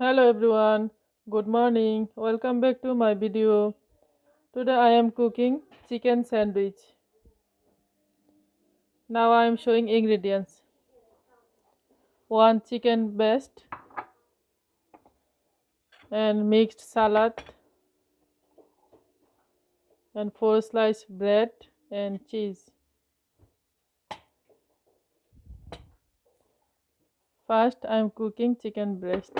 Hello everyone, good morning. Welcome back to my video. Today I am cooking chicken sandwich. Now I am showing ingredients. 1 chicken breast and mixed salad and 4 slice bread and cheese. First I am cooking chicken breast.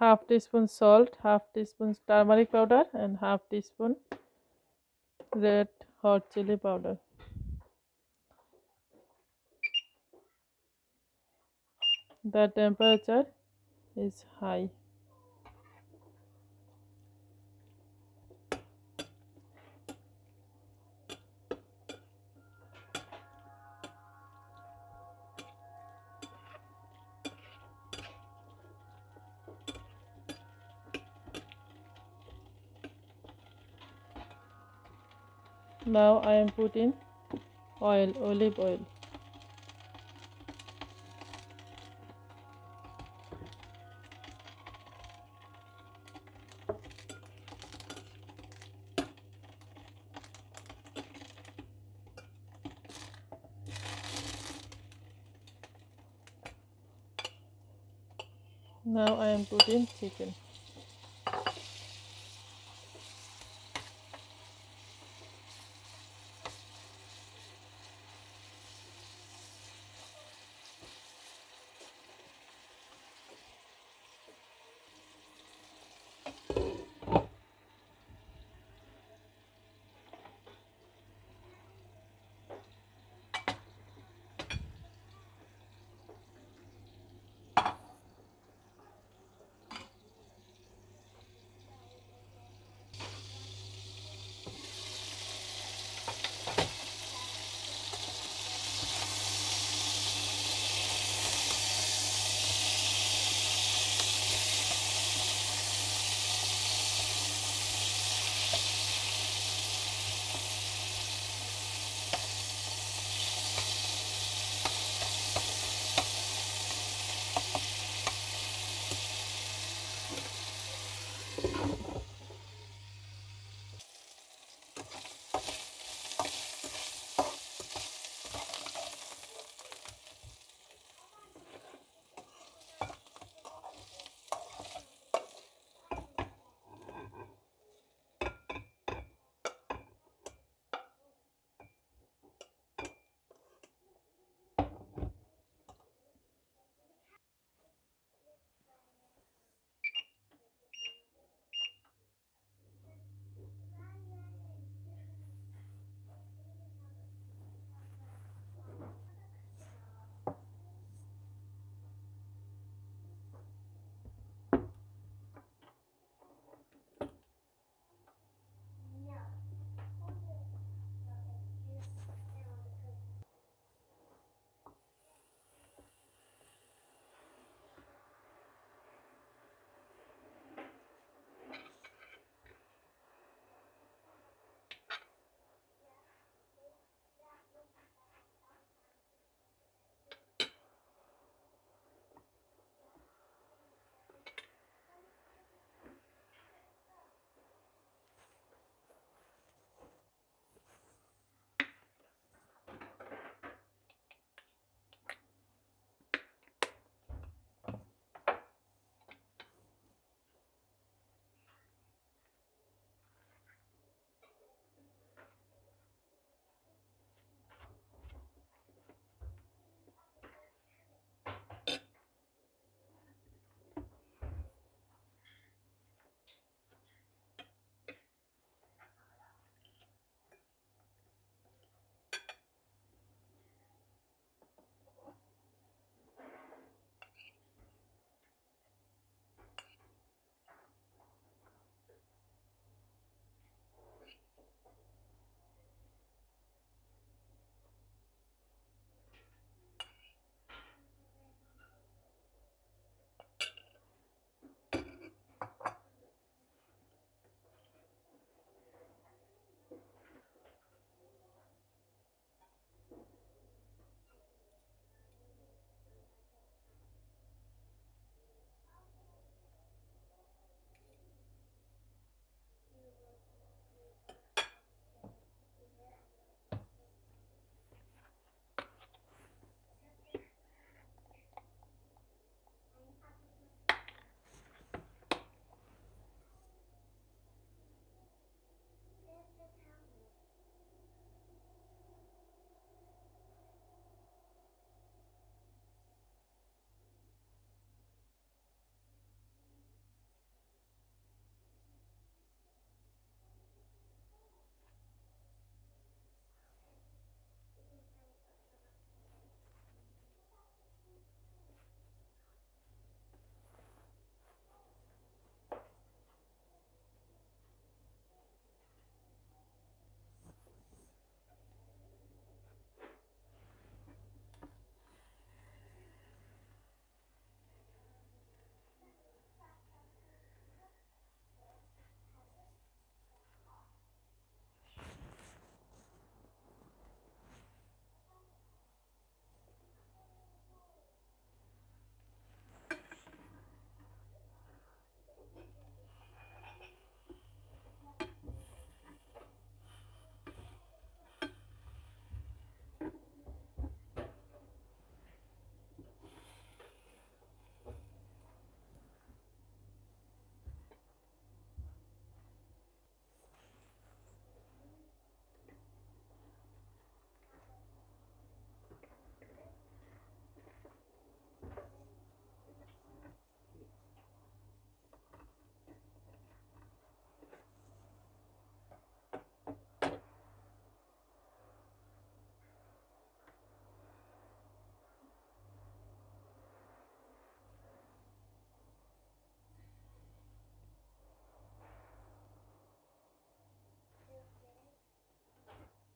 Half teaspoon salt half teaspoon turmeric powder and half teaspoon red hot chili powder. The temperature is high now I am putting oil olive oil. Now I am putting chicken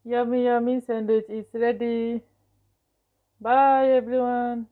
Yummy, yummy sandwich is ready. Bye, everyone.